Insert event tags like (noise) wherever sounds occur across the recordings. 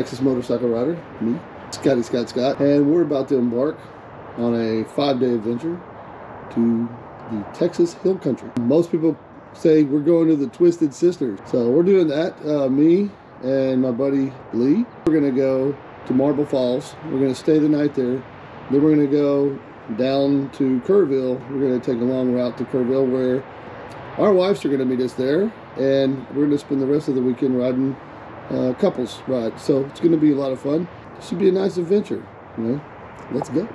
Texas Motorcycle Rider, me, Scotty Scott Scott, and we're about to embark on a five-day adventure to the Texas Hill Country. Most people say we're going to the Twisted Sisters, so we're doing that. Uh, me and my buddy Lee. We're gonna go to Marble Falls. We're gonna stay the night there. Then we're gonna go down to Kerrville. We're gonna take a long route to Kerrville where our wives are gonna meet us there, and we're gonna spend the rest of the weekend riding uh, couples ride. So it's gonna be a lot of fun. It should be a nice adventure. You know, let's go.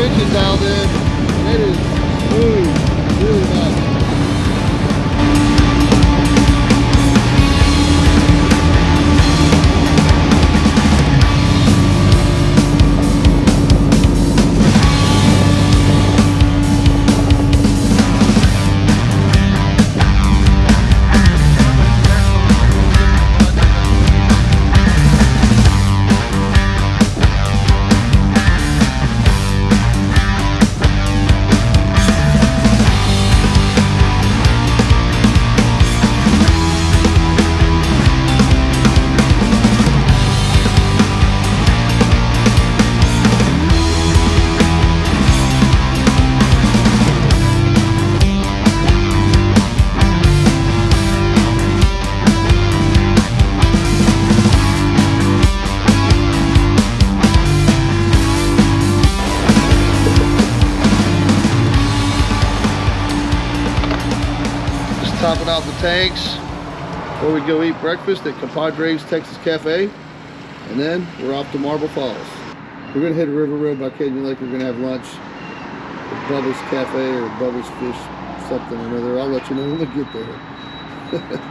Suspension dialed in. It is smooth, really nice. Topping off the tanks before we go eat breakfast at Compadres Texas Cafe. And then we're off to Marble Falls. We're gonna hit River Road by Canyon Lake. We're gonna have lunch at Bubba's Cafe or Bubba's Fish, something or another. I'll let you know when we get there. (laughs)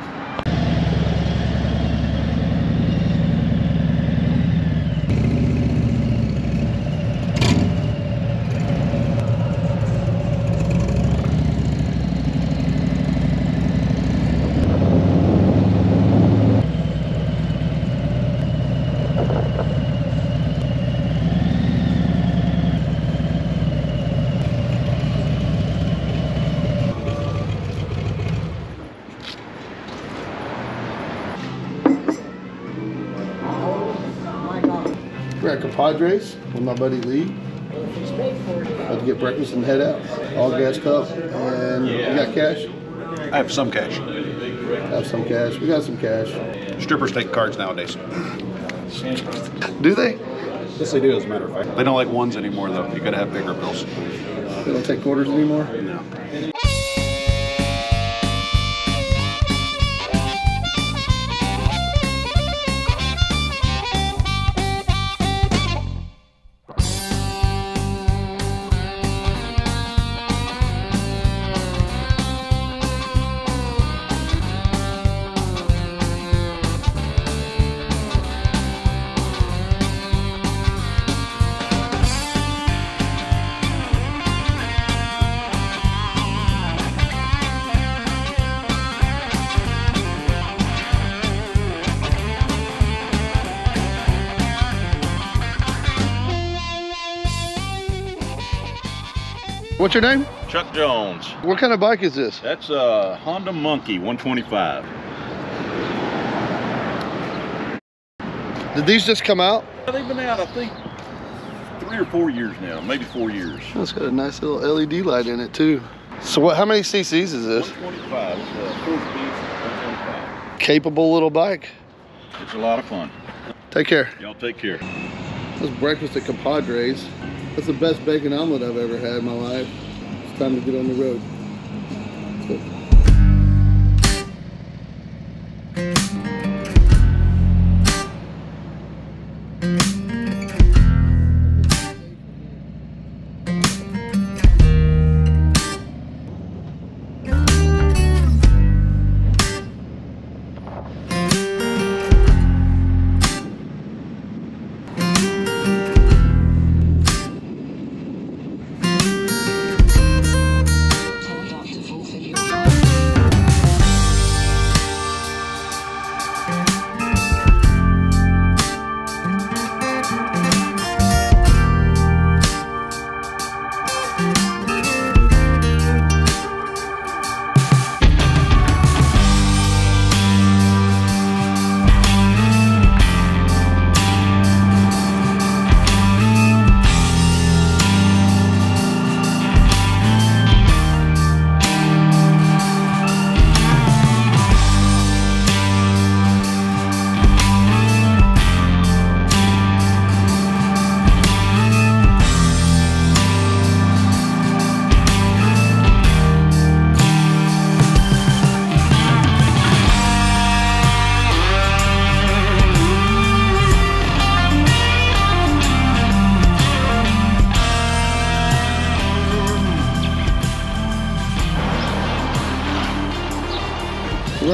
We're at Compadres with my buddy Lee. About to get breakfast and head out. All gas cup. And you got cash? I have some cash. Have some cash. We got some cash. Strippers take cards nowadays. Do they? Yes, they do, as a matter of fact. They don't like ones anymore, though. You gotta have bigger bills. They don't take quarters anymore? No. What's your name? Chuck Jones. What kind of bike is this? That's a Honda Monkey 125. Did these just come out? They've been out, I think, three or four years now, maybe four years. Oh, it's got a nice little LED light in it too. So what? How many CCs is this? 125. It's a full speed 125. Capable little bike. It's a lot of fun. Take care. Y'all take care. This is breakfast at Compadres. That's the best bacon omelet I've ever had in my life. It's time to get on the road.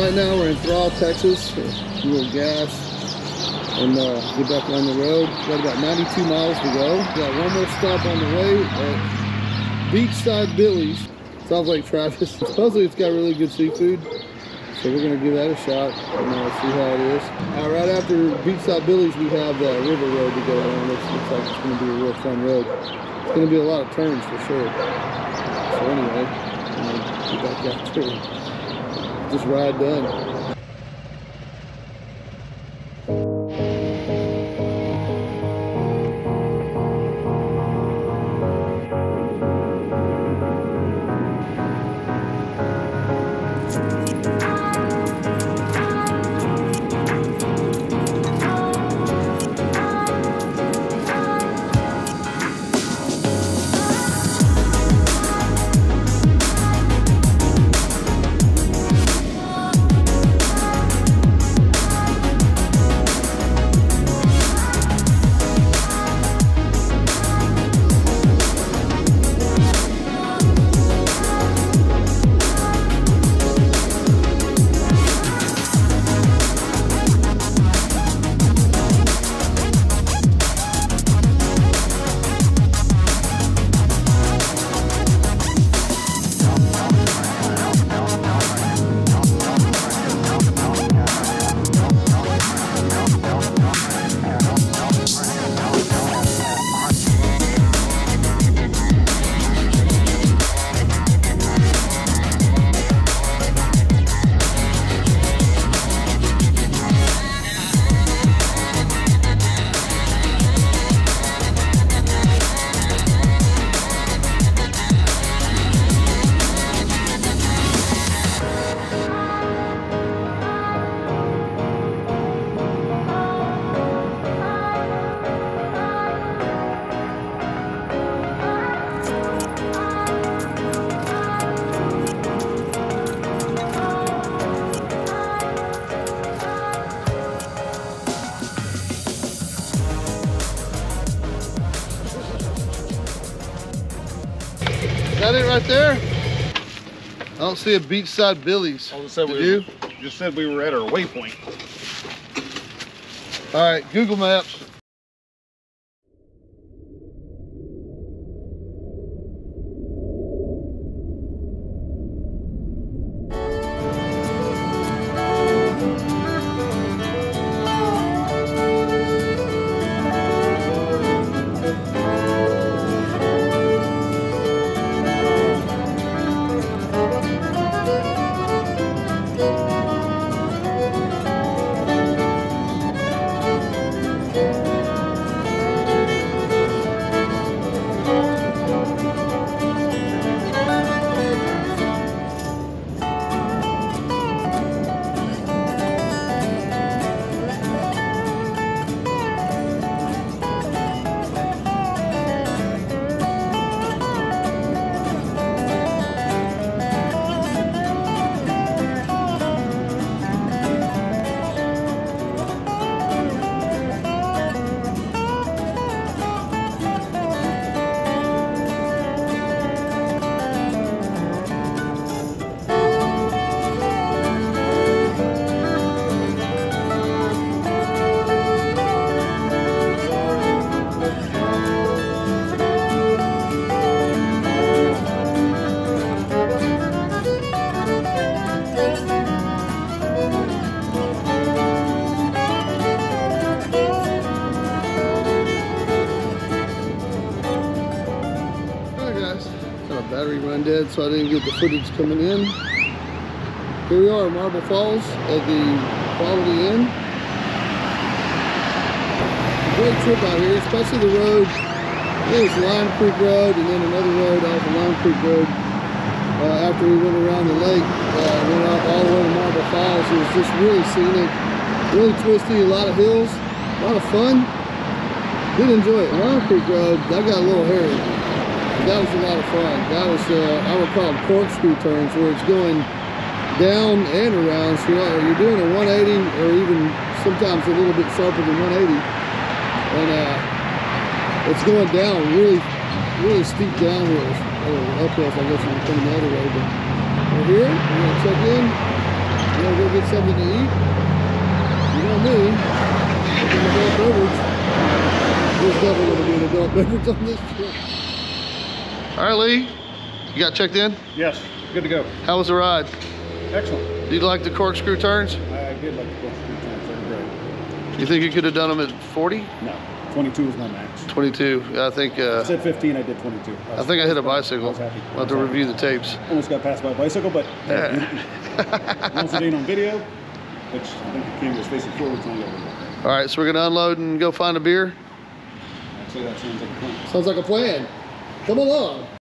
Right now we're in Thrall, Texas. A little gas and uh, get back on the road. Got about 92 miles to go. Got one more stop on the way at Beachside Billy's. Sounds like Travis. (laughs) Supposedly it's got really good seafood. So we're gonna give that a shot and uh, see how it is. Uh, right after Beachside Billy's, we have the River Road to go on. Looks, looks like it's gonna be a real fun road. It's gonna be a lot of turns for sure. So anyway, get back out there just ride done. That it right there? I don't see a beachside Billy's. All of a sudden, Did we you? just said we were at our waypoint. All right, Google Maps. A battery ran dead, so I didn't get the footage coming in. Here we are, Marble Falls at the Quality Inn. Great trip out here, especially the road. Was Lime Creek Road and then another road off of Lime Creek Road. Uh, after we went around the lake, uh, went up all the way to Marble Falls. It was just really scenic, really twisty, a lot of hills, a lot of fun. Did enjoy it. Lime Creek Road, that got a little hairy. That was a lot of fun. That was, uh, I would call them corkscrew turns where it's going down and around. So you're, doing a 180 or even sometimes a little bit sharper than 180. And uh, it's going down really, really steep downhills. Or uphills, I guess, if you're coming the other way. But we're here. We're to check in. We're to go get something to eat. You know me. At adult beverage. There's definitely to be an adult beverage on this trip. All right, Lee. You got checked in? Yes, good to go. How was the ride? Excellent. Did you like the corkscrew turns? I did like the course three times. They were great. You think you could have done them at 40? No, 22 was my max. 22. I think I uh, said 15, I did 22. I think I hit a bicycle. I was happy. We'll have to review the tapes. Almost got passed by a bicycle, but (laughs) Yeah. (laughs) once it ain't on video, which I think the camera was facing forward, so All right, so we're gonna unload and go find a beer. Actually, that sounds like a plan. Sounds like a plan. Come along.